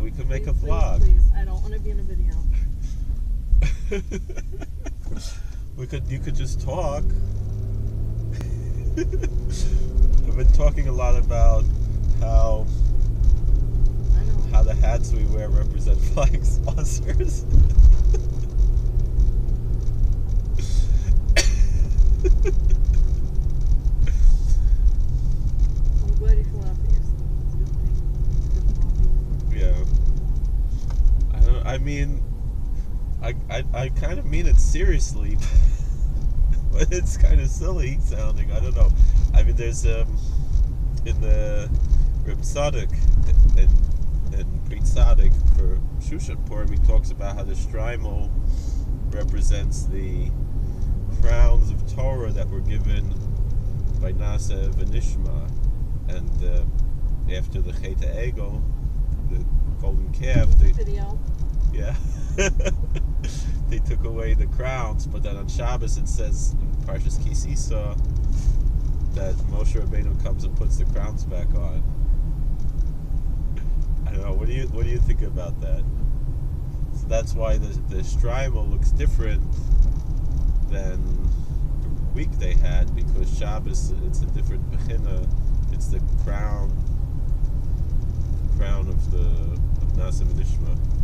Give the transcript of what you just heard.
we could make please, a please, vlog. Please, I don't want to be in a video. we could you could just talk. I've been talking a lot about how how the hats we wear represent flying saucers. I mean, I I, I kind of mean it seriously, but it's kind of silly sounding. I don't know. I mean, there's um in the Pri Tzadik and and Pri Tzadik for Shushan Purim, he talks about how the shtreimel represents the crowns of Torah that were given by Na'aseh V'Nishma, and uh, after the Chet Egel, the golden calf, yeah, they took away the crowns. But then on Shabbos it says in Parshas Ki Sisa that Moshe Rabbeinu comes and puts the crowns back on. I don't know. What do you what do you think about that? So that's why the the shtreimel looks different than the week they had because Shabbos it's a different bechina. It's the crown crown of the of Na'aseh V'Nishma.